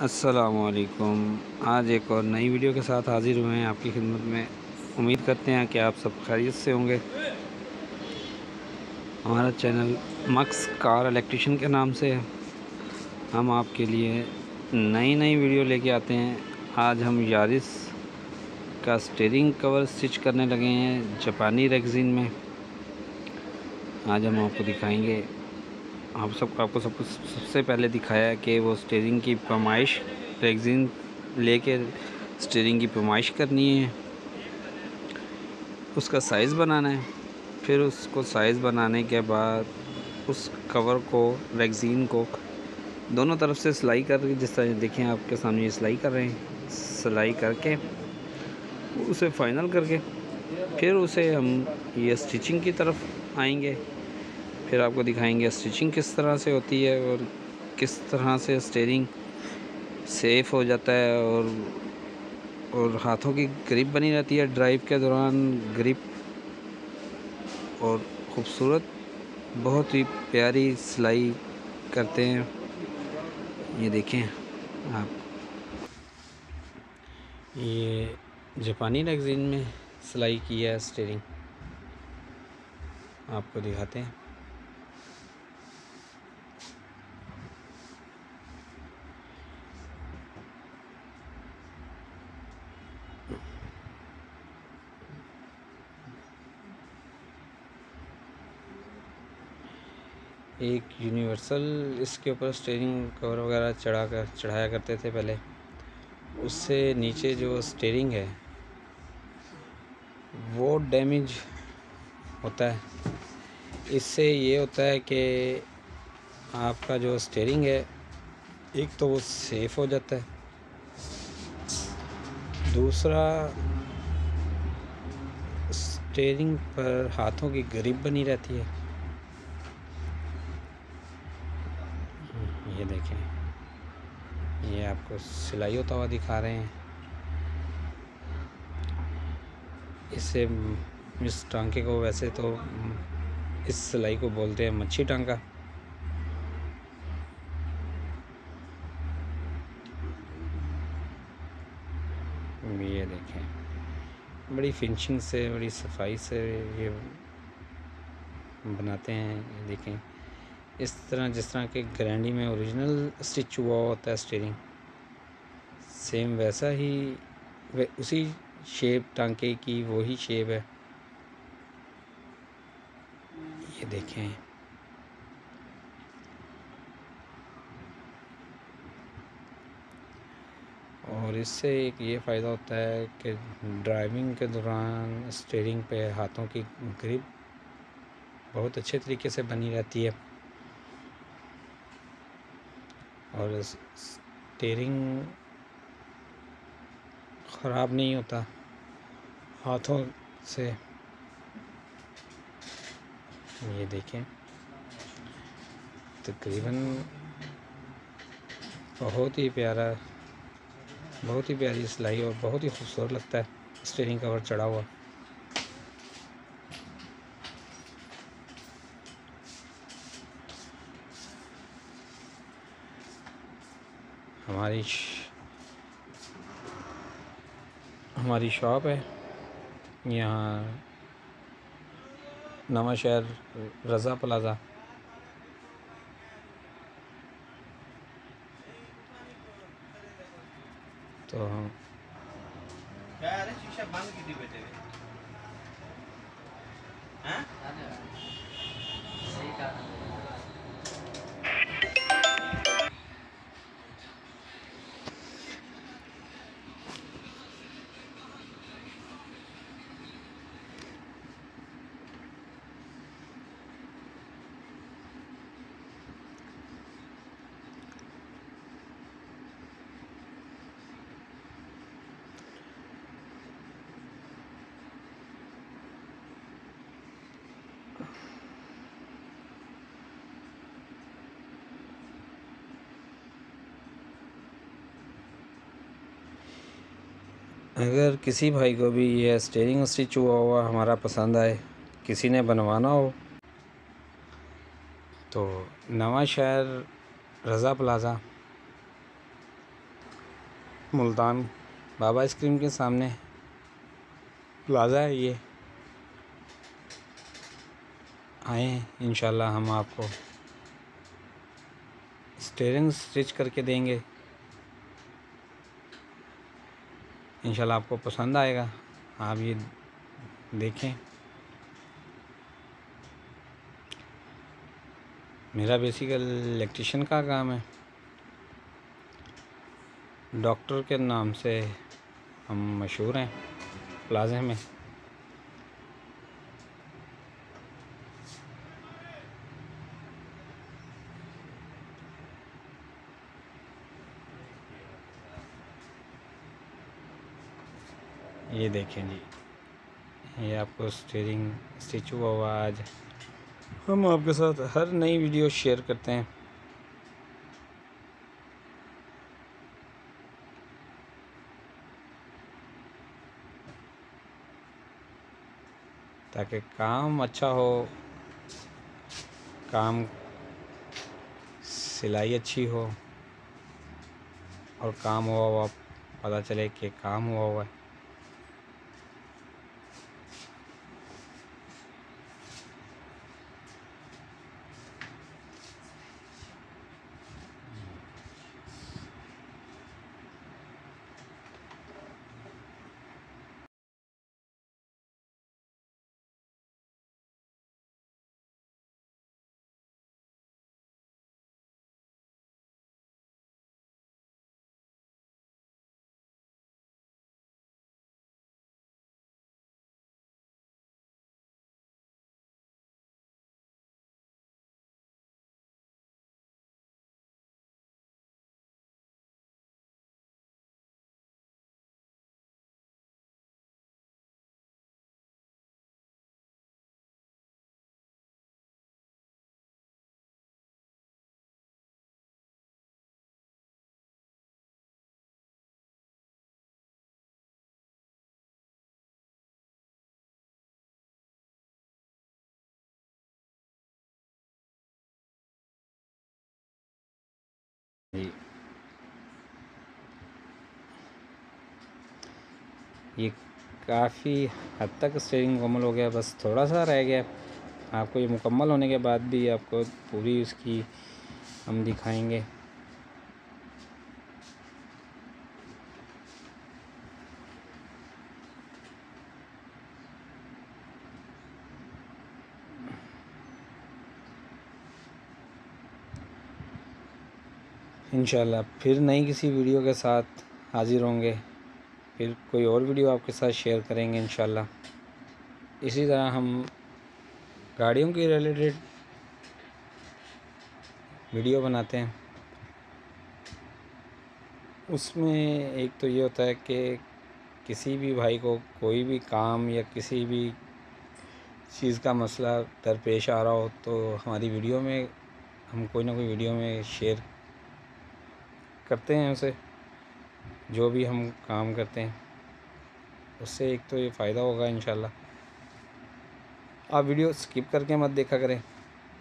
असलकुम आज एक और नई वीडियो के साथ हाज़िर हुए हैं आपकी खिदमत में। उम्मीद करते हैं कि आप सब खैरियत से होंगे। हमारा चैनल मक्स कार इलेक्ट्रिशियन के नाम से है। हम आपके लिए नई नई वीडियो लेके आते हैं। आज हम यारिस का स्टेयरिंग कवर स्टिच करने लगे हैं जापानी रेगज़ीन में। आज हम आपको दिखाएँगे आप सब, आपको सब कुछ सबसे पहले दिखाया कि वो स्टेयरिंग की पमाइश रेगजीन लेके स्टेयरिंग की पैमाइश करनी है। उसका साइज़ बनाना है। फिर उसको साइज़ बनाने के बाद उस कवर को रेगजीन को दोनों तरफ़ से सिलाई कर, जिस तरह देखें आपके सामने ये सिलाई कर रहे हैं सिलाई करके उसे फाइनल करके फिर उसे हम ये स्टिचिंग की तरफ़ आएँगे। फिर आपको दिखाएँगे स्टिचिंग किस तरह से होती है और किस तरह से स्टेयरिंग सेफ़ हो जाता है और और हाथों की ग्रिप बनी रहती है ड्राइव के दौरान ग्रिप। और ख़ूबसूरत, बहुत ही प्यारी सिलाई करते हैं। ये देखें आप। ये जापानी मैगज़ीन में सिलाई की है स्टेयरिंग। आपको दिखाते हैं। एक यूनिवर्सल इसके ऊपर स्टेयरिंग कवर वगैरह चढ़ा कर, चढ़ाया करते थे पहले। उससे नीचे जो स्टेयरिंग है, वो डैमेज होता है। इससे ये होता है कि आपका जो स्टेयरिंग है, एक तो वो सेफ़ हो जाता है। दूसरा स्टेयरिंग पर हाथों की ग्रिप बनी रहती है। देखें। ये आपको सिलाई होता हुआ दिखा रहे हैं। इससे इस टांके को वैसे तो इस सिलाई को बोलते हैं मच्छी टांका। ये देखें, बड़ी फिनिशिंग से, बड़ी सफ़ाई से ये बनाते हैं। ये देखें। इस तरह जिस तरह के ग्रैंडी में ओरिजिनल स्टिच हुआ होता है स्टेयरिंग, सेम वैसा ही वे उसी शेप टांके की वही शेप है। ये देखें। और इससे एक ये फ़ायदा होता है कि ड्राइविंग के दौरान स्टेयरिंग पे हाथों की ग्रिप बहुत अच्छे तरीके से बनी रहती है। और स्टेयरिंग ख़राब नहीं होता हाथों से। ये देखें, तकरीबन बहुत ही प्यारा, बहुत ही प्यारी सिलाई और बहुत ही खूबसूरत लगता है। स्टेयरिंग कवर चढ़ा हुआ। हमारी हमारी शॉप है। यहाँ नवा शहर रज़ा प्लाज़ा। तो हम बंद की थी बेटे सही कहा। अगर किसी भाई को भी यह स्टेयरिंग स्टिच हुआ हुआ हमारा पसंद आए, किसी ने बनवाना हो तो Nawa Shahr Raza plaza, Multan Baba ice cream के सामने प्लाज़ा है ये। आए इंशाल्लाह हम आपको स्टेयरिंग स्टिच करके देंगे। इंशाल्लाह आपको पसंद आएगा। आप ये देखें। मेरा बेसिकल इलेक्ट्रिशियन का काम है। डॉक्टर के नाम से हम मशहूर हैं प्लाजे में। ये देखें जी। ये आपको स्टीयरिंग स्टिच हुआ हुआ आज। हम आपके साथ हर नई वीडियो शेयर करते हैं। ताकि काम अच्छा हो, काम, सिलाई अच्छी हो, और काम हुआ हुआ पता चले कि काम हुआ हुआ है। ये काफ़ी हद तक स्टेयरिंग मुकम्मल हो गया, बस थोड़ा सा रह गया। आपको ये मुकम्मल होने के बाद भी आपको पूरी उसकी हम दिखाएँगे। इन फिर नई किसी वीडियो के साथ हाज़िर होंगे। फिर कोई और वीडियो आपके साथ शेयर करेंगे इन इसी तरह हम गाड़ियों के रिलेटेड वीडियो बनाते हैं। उसमें एक तो ये होता है कि किसी भी भाई को कोई भी काम या किसी भी चीज़ का मसला दरपेश आ रहा हो तो हमारी वीडियो में, हम कोई ना कोई वीडियो में शेयर करते हैं उसे, जो भी हम काम करते हैं, उससे एक तो ये फ़ायदा होगा इन आप वीडियो स्किप करके मत देखा करें,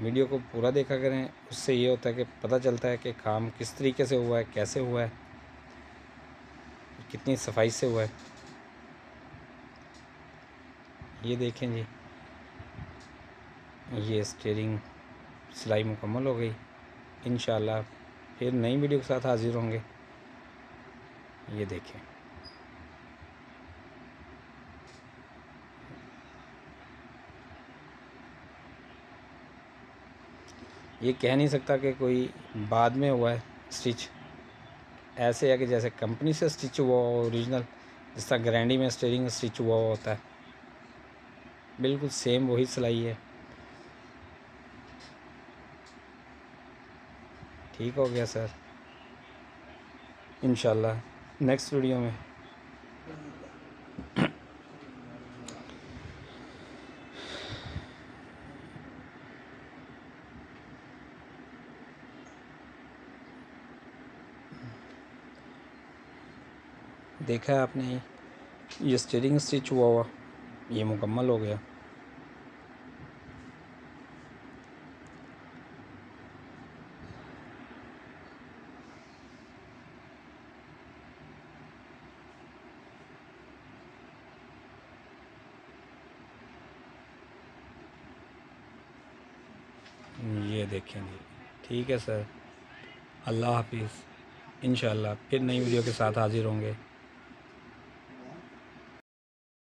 वीडियो को पूरा देखा करें, उससे ये होता है कि पता चलता है कि काम किस तरीके से हुआ है, कैसे हुआ है, कितनी सफ़ाई से हुआ है। ये देखें जी, ये स्टेयरिंग सिलाई मुकम्मल हो गई इन फिर नई वीडियो के साथ हाजिर होंगे। ये देखें। ये कह नहीं सकता कि कोई बाद में हुआ है स्टिच। ऐसे है कि जैसे कंपनी से स्टिच हुआ हो, ओरिजिनल, जिस तरह ग्रैंडी में स्टेरिंग स्टिच हुआ होता है। बिल्कुल सेम वही सिलाई है। ठीक हो गया, सर। इन नेक्स्ट वीडियो में। देखा है आपने, ये स्टेरिंग स्टिच हुआ हुआ, ये मुकम्मल हो गया। ये देखें जी ठीक है, सर। अल्लाह हाफिज़। इंशाल्लाह, फिर नई वीडियो के साथ हाज़िर होंगे।